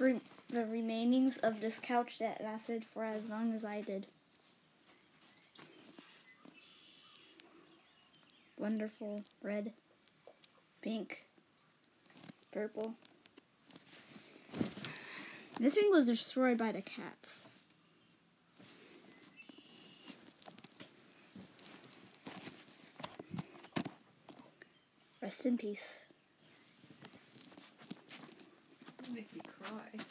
re- the remainings of this couch that lasted for as long as I did. Wonderful red, pink, purple. This ring was destroyed by the cats. Rest in peace. Cry.